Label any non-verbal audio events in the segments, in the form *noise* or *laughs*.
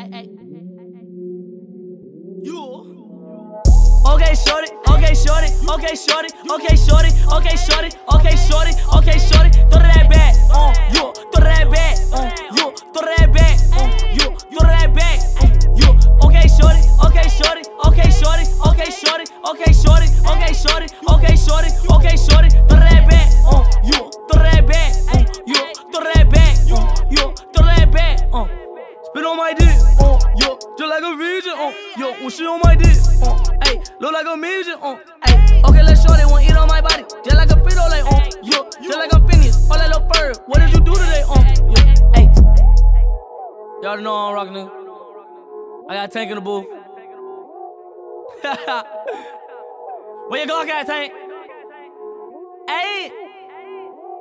Okay, shorty, okay, shorty, okay, shorty, okay, shorty, okay, shorty, okay, shorty, okay, shorty, throw that back on you, throw that back on you, throw that back on you, throw that back on you. Okay, shorty, okay, shorty, okay, shorty, okay, shorty, okay, shorty, okay, shorty, okay, shorty, okay, shorty. My dick, uh, yo, just like a virgin, uh, yo, when she on my dick, uh, ayy, look like a midget, uh, ayy, okay, let's show they want eat on my body, just like a Frito Lay, uh, yo, just like a Phineas, all that little fur, what did you do today, uh, yo, ayy, y'all know I'm rockin' nigga, I got tank in the booth, *laughs* where you Glock at, tank? Ayy,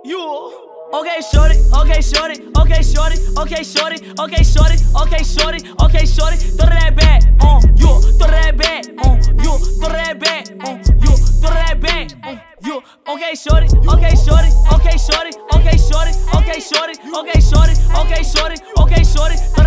you. Okay, shorty, okay, shorty, okay, shorty, okay, shorty, okay, shorty, okay, shorty, okay, shorty, throw that back, on you, throw that back, on you, throw that back, on you, throw that back, on you. Okay, shorty, okay, shorty, okay, shorty, okay, shorty, okay, shorty, okay, shorty, okay, shorty, okay, shorty.